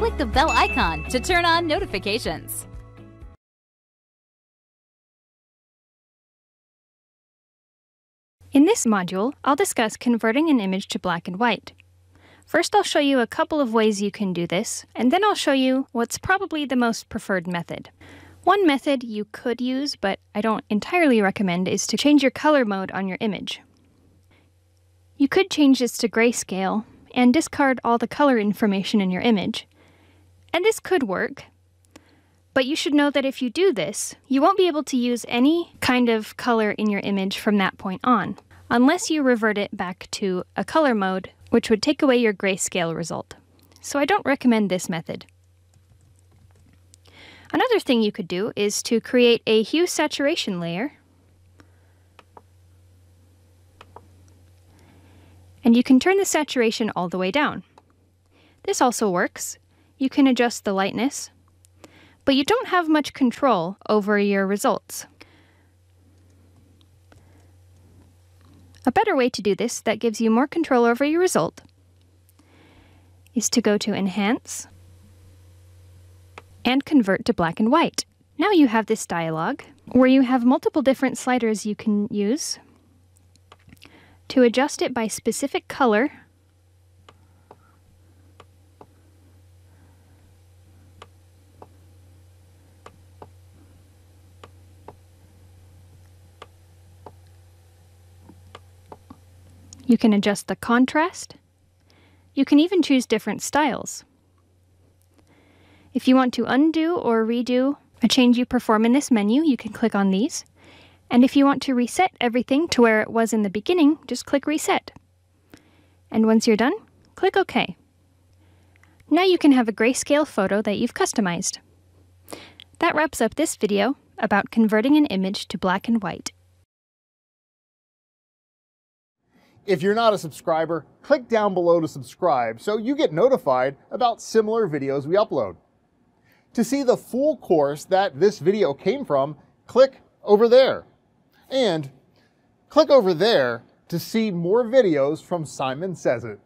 click the bell icon to turn on notifications. In this module, I'll discuss converting an image to black and white. First, I'll show you a couple of ways you can do this, and then I'll show you what's probably the most preferred method. One method you could use, but I don't entirely recommend, is to change your color mode on your image. You could change this to grayscale and discard all the color information in your image. And this could work, but you should know that if you do this, you won't be able to use any kind of color in your image from that point on, unless you revert it back to a color mode which would take away your grayscale result. So I don't recommend this method. Another thing you could do is to create a hue saturation layer. And you can turn the saturation all the way down. This also works. You can adjust the lightness, but you don't have much control over your results. A better way to do this that gives you more control over your result is to go to Enhance and Convert to Black and White. Now you have this dialog where you have multiple different sliders you can use to adjust it by specific color You can adjust the contrast. You can even choose different styles. If you want to undo or redo a change you perform in this menu, you can click on these. And if you want to reset everything to where it was in the beginning, just click Reset. And once you're done, click OK. Now you can have a grayscale photo that you've customized. That wraps up this video about converting an image to black and white. If you're not a subscriber, click down below to subscribe so you get notified about similar videos we upload. To see the full course that this video came from, click over there. And click over there to see more videos from Simon Sez IT.